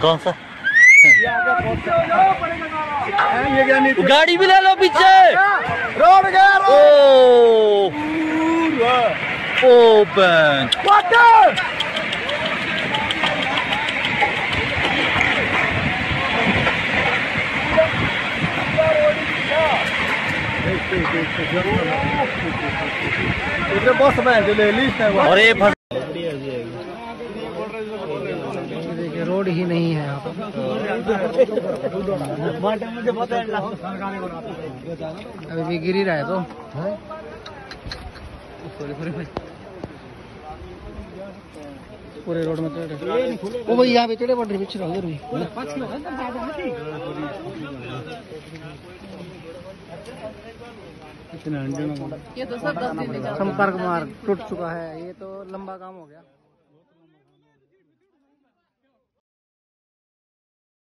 कौन सा गाड़ी भी ले लो पीछे रोड गया ओ ओ बैंक इधर बस में ले ली और ये देखिए रोड ही नहीं है यहाँ पर अभी भी गिर ही रहा है तो। पूरे रोड में चढ़े। ओ भाई यहाँ पे चढ़े पड़ रही पीछे रहो ज़रूरी ये तो सब दस दिन का संपर्क मार्ग टूट चुका है ये तो लंबा काम हो गया।